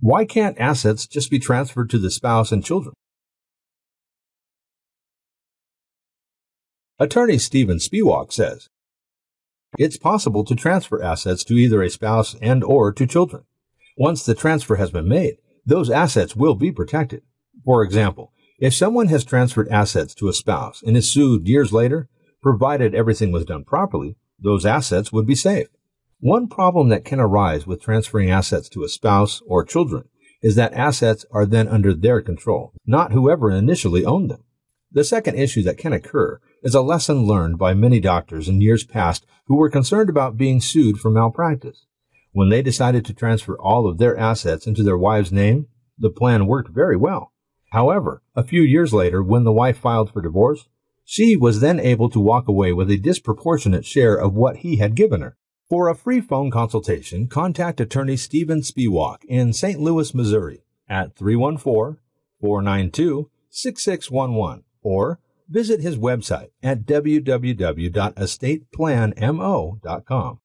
Why can't assets just be transferred to the spouse and children? Attorney Stephen Spewak says, It's possible to transfer assets to either a spouse and or to children. Once the transfer has been made, those assets will be protected. For example, if someone has transferred assets to a spouse and is sued years later, provided everything was done properly, those assets would be safe. One problem that can arise with transferring assets to a spouse or children is that assets are then under their control, not whoever initially owned them. The second issue that can occur is a lesson learned by many doctors in years past who were concerned about being sued for malpractice. When they decided to transfer all of their assets into their wife's name, the plan worked very well. However, a few years later, when the wife filed for divorce, she was then able to walk away with a disproportionate share of what he had given her. For a free phone consultation, contact attorney Stephen Spewak in St. Louis, Missouri at 314-492-6611 or visit his website at www.estateplanmo.com.